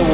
我